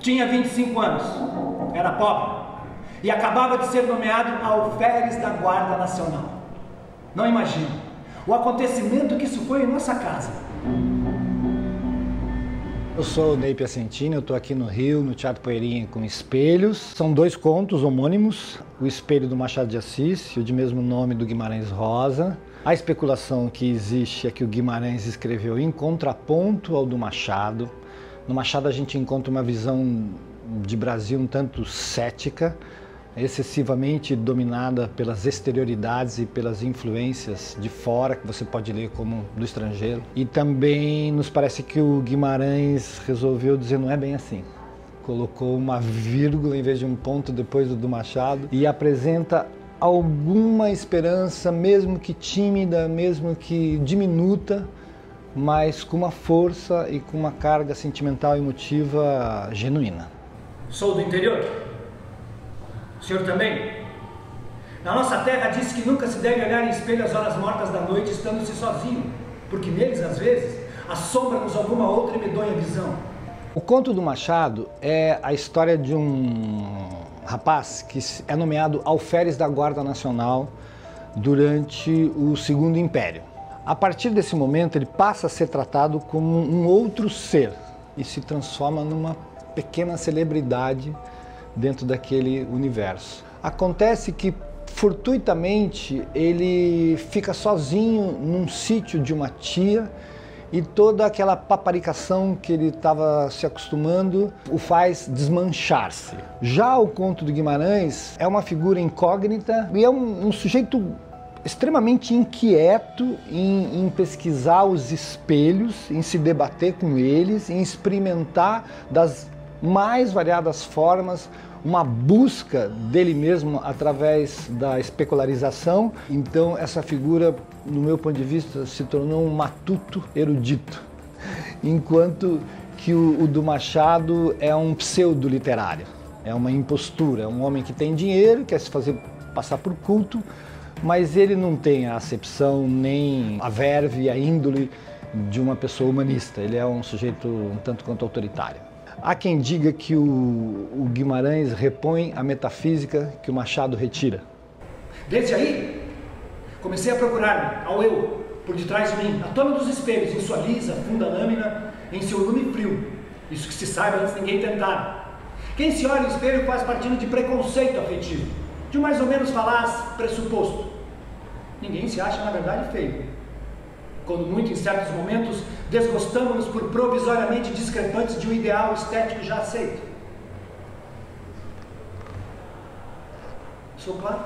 Tinha 25 anos, era pobre e acabava de ser nomeado alferes da Guarda Nacional. Não imagino o acontecimento que isso foi em nossa casa. Eu sou o Ney Piacentini, eu estou aqui no Rio, no Teatro Poeirinha com Espelhos. São dois contos homônimos, o Espelho do Machado de Assis e o de mesmo nome do Guimarães Rosa. A especulação que existe é que o Guimarães escreveu em contraponto ao do Machado. No Machado a gente encontra uma visão de Brasil um tanto cética, excessivamente dominada pelas exterioridades e pelas influências de fora, que você pode ler como do estrangeiro. E também nos parece que o Guimarães resolveu dizer não é bem assim. Colocou uma vírgula em vez de um ponto depois do do Machado e apresenta alguma esperança, mesmo que tímida, mesmo que diminuta, mas com uma força e com uma carga sentimental e emotiva genuína. Sou do interior. O senhor também? Na nossa terra diz que nunca se deve olhar em espelho às horas mortas da noite estando-se sozinho, porque neles, às vezes, assombra-nos alguma outra e medonha visão. O conto do Machado é a história de um rapaz que é nomeado alferes da Guarda Nacional durante o Segundo Império. A partir desse momento, ele passa a ser tratado como um outro ser e se transforma numa pequena celebridade dentro daquele universo. Acontece que fortuitamente ele fica sozinho num sítio de uma tia e toda aquela paparicação que ele estava se acostumando o faz desmanchar-se. Já o conto de Guimarães é uma figura incógnita e é um, um sujeito extremamente inquieto em, em, pesquisar os espelhos, em se debater com eles, em experimentar das mais variadas formas uma busca dele mesmo através da especularização. Então, essa figura, no meu ponto de vista, se tornou um matuto erudito, enquanto que o, o do Machado é um pseudo literário, é uma impostura, é um homem que tem dinheiro, quer se fazer passar por culto, mas ele não tem a acepção nem a verve a índole de uma pessoa humanista. Ele é um sujeito um tanto quanto autoritário. Há quem diga que o, o Guimarães repõe a metafísica que o Machado retira. Desde aí, comecei a procurar ao eu, por detrás de mim, a tona dos espelhos, em sua lisa, funda lâmina, em seu lume frio. Isso que se saiba antes ninguém tentar. Quem se olha no espelho faz partindo de preconceito afetivo, de um mais ou menos falaz pressuposto. Ninguém se acha, na verdade, feio quando muito em certos momentos desgostamos-nos por provisoriamente discrepantes de um ideal estético já aceito. Sou claro?